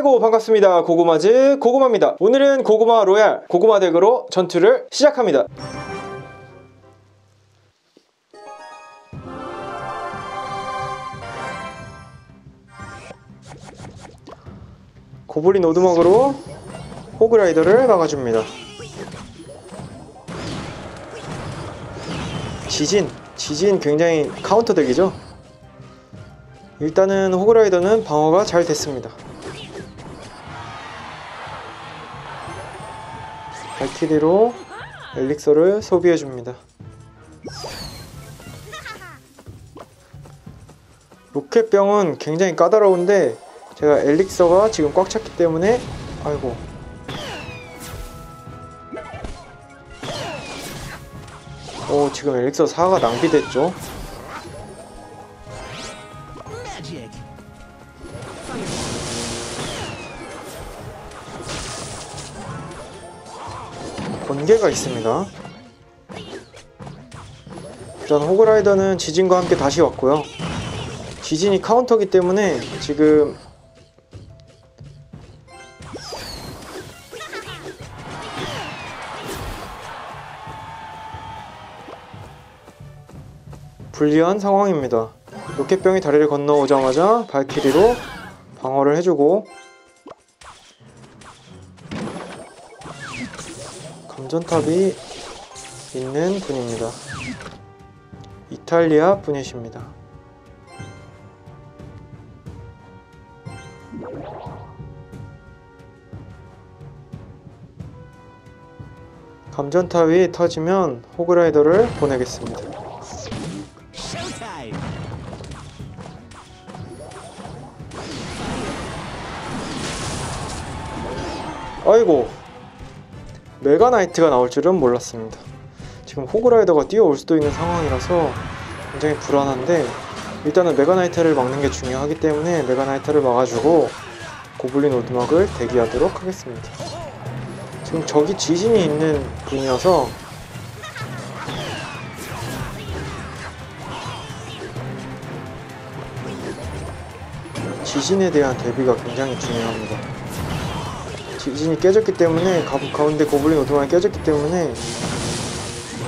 아이고 반갑습니다. 고구마즈 고구마입니다. 오늘은 고구마 로얄 고구마 덱으로 전투를 시작합니다. 고블린 오두막으로 Hog Rider를 막아줍니다. 지진 지진 굉장히 카운터 덱이죠? 일단은 호그라이더는 방어가 잘 됐습니다 발키리로 엘릭서를 소비해줍니다. 로켓병은 굉장히 까다로운데 제가 엘릭서가 지금 꽉 찼기 때문에 아이고. 오 지금 엘릭서 4가 낭비됐죠 번개가 있습니다 일단 호그라이더는 지진과 함께 다시 왔고요 지진이 카운터기 때문에 지금 불리한 상황입니다. 로켓병이 다리를 건너오자마자 발키리로 방어를 해주고 감전탑이 있는 분입니다. 이탈리아 분이십니다. 감전탑이 터지면 Hog Rider를 보내겠습니다. 아이고 Mega Knight가 나올 줄은 몰랐습니다. 지금 Hog Rider가 뛰어올 수도 있는 상황이라서 굉장히 불안한데 일단은 Mega Knight를 막는 게 중요하기 때문에 Mega Knight를 막아주고 고블린 오두막을 대기하도록 하겠습니다. 지금 저기 지진이 있는 분이어서 지진에 대한 대비가 굉장히 중요합니다 지진이 깨졌기 때문에 가, 가운데 고블린 오토만이 깨졌기 때문에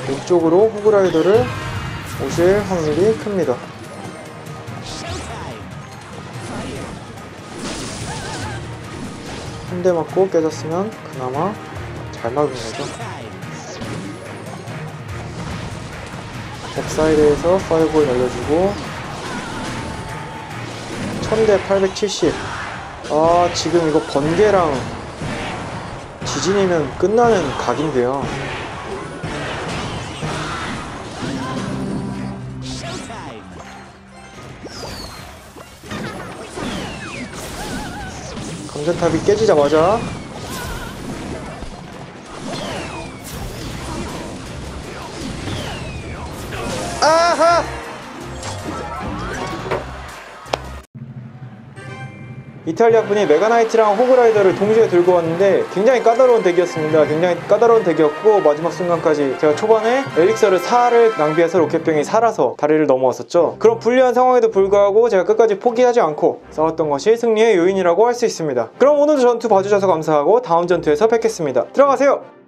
왼쪽으로 호그라이더를 오실 확률이 큽니다. 한 대 맞고 깨졌으면 그나마 잘 막은 거죠. backside에서 fireball 날려주고 1000대 870 아 지금 이거 번개랑 지진이면 끝나는 각인데요 감전탑이 깨지자마자 아하! 이탈리아 분이 Mega Knight랑 Hog Rider를 동시에 들고 왔는데 굉장히 까다로운 덱이었습니다. 굉장히 까다로운 덱이었고 마지막 순간까지 제가 초반에 elixir를 4를 낭비해서 로켓병이 살아서 다리를 넘어왔었죠. 그런 불리한 상황에도 불구하고 제가 끝까지 포기하지 않고 싸웠던 것이 승리의 요인이라고 할 수 있습니다. 그럼 오늘도 전투 봐주셔서 감사하고 다음 전투에서 뵙겠습니다. 들어가세요!